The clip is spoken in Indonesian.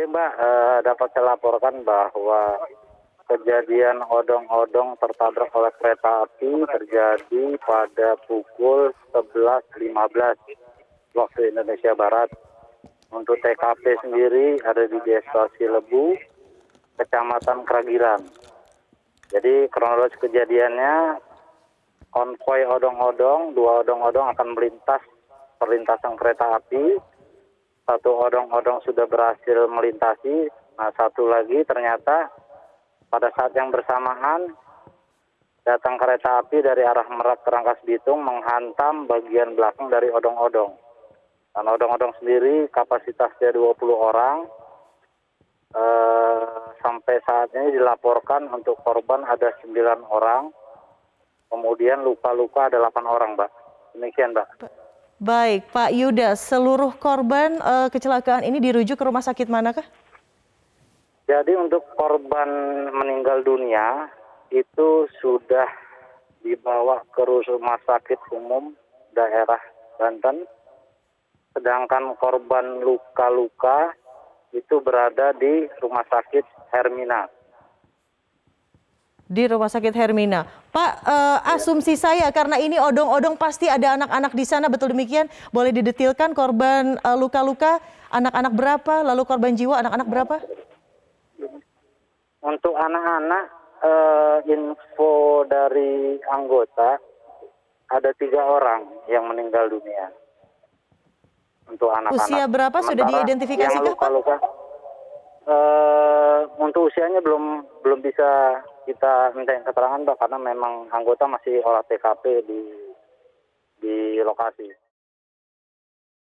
Baik Mbak, eh, dapat saya laporkan bahwa kejadian odong-odong tertabrak oleh kereta api terjadi pada pukul 11.15 waktu Indonesia Barat. Untuk TKP sendiri ada di desa Silebu, Kecamatan Keragilan. Jadi kronologis kejadiannya konvoi odong-odong, dua odong-odong akan melintas perlintasan kereta api. Satu odong-odong sudah berhasil melintasi, nah satu lagi ternyata pada saat yang bersamaan datang kereta api dari arah Merak ke Rangkas Bitung menghantam bagian belakang dari odong-odong. Dan odong-odong sendiri kapasitasnya 20 orang. Eh, sampai saat ini dilaporkan untuk korban ada 9 orang. Kemudian luka-luka ada 8 orang, Mbak. Demikian, Mbak. Baik, Pak Yuda, seluruh korban eh, kecelakaan ini dirujuk ke rumah sakit manakah? Jadi untuk korban meninggal dunia itu sudah dibawa ke rumah sakit umum daerah Banten sedangkan korban luka-luka itu berada di rumah sakit Hermina. Di rumah sakit Hermina. Pak, eh, asumsi saya karena ini odong-odong pasti ada anak-anak di sana, betul demikian? Boleh didetilkan korban eh, luka-luka, anak-anak berapa, lalu korban jiwa anak-anak berapa? Untuk anak-anak eh, info dari anggota ada tiga orang yang meninggal dunia. Untuk anak-anak. Usia berapa sudah Sementara diidentifikasi yang luka-luka, eh, untuk usianya belum belum bisa kita minta keterangan Pak karena memang anggota masih olah TKP di di lokasi.